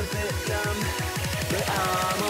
a victim, but I'm